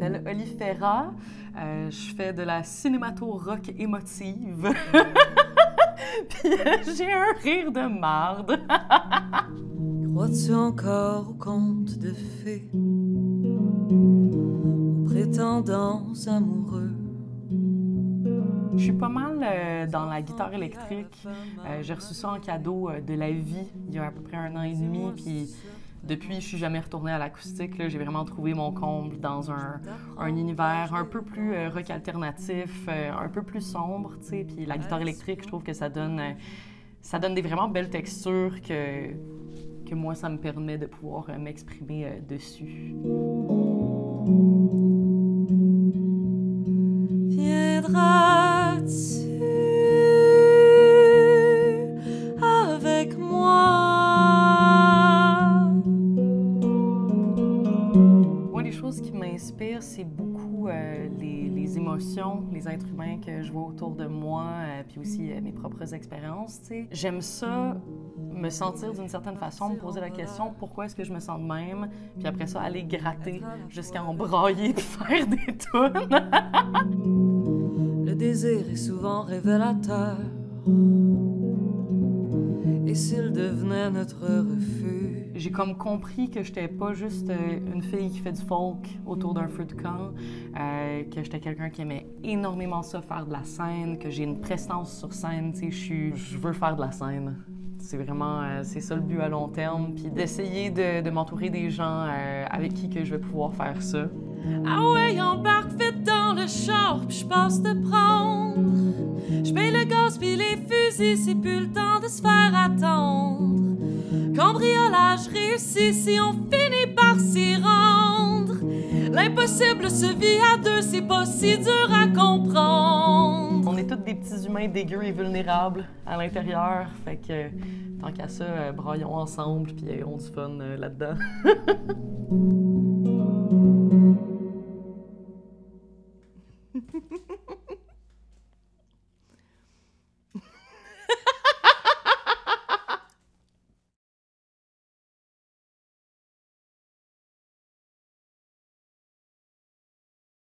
Vera. Euh, je fais de la cinémato-rock émotive. Puis euh, j'ai un rire de marde. Crois-tu encore aux contes de fées, aux prétendants amoureux? Je suis pas mal euh, dans la guitare électrique. Euh, j'ai reçu ça en cadeau de la vie il y a à peu près un an et demi. Puis depuis, je suis jamais retournée à l'acoustique. J'ai vraiment trouvé mon comble dans un, un univers un peu plus euh, rock alternatif, euh, un peu plus sombre. Puis la guitare électrique, je trouve que ça donne, euh, ça donne des vraiment belles textures que, que moi, ça me permet de pouvoir m'exprimer dessus. Viendras-tu beaucoup euh, les, émotions, les êtres humains que je vois autour de moi, euh, puis aussi euh, mes propres expériences. J'aime ça, me sentir d'une certaine façon, me poser la question pourquoi est-ce que je me sens de même, puis après ça, aller gratter jusqu'à en brailler puis faire des tunes. Le désir est souvent révélateur. Et s'il devenait notre refuge? J'ai comme compris que j'étais pas juste euh, une fille qui fait du folk autour d'un feu de camp, euh, que j'étais quelqu'un qui aimait énormément ça, faire de la scène, que j'ai une prestance sur scène, tu sais, je veux faire de la scène. C'est vraiment, euh, c'est ça le but à long terme, puis d'essayer de, m'entourer des gens avec qui que je vais pouvoir faire ça. Ah ouais, embarque vite dans le char, puis je passe te prendre. Je mets le gaz puis les fusils, c'est plus le temps de se faire attendre. Cambriolage réussi si on finit par s'y rendre. L'impossible se vit à deux, c'est pas si dur à comprendre. On est tous des petits humains dégueux et vulnérables à l'intérieur, fait que euh, tant qu'à ça, euh, broyons ensemble puis ayons du fun euh, là-dedans.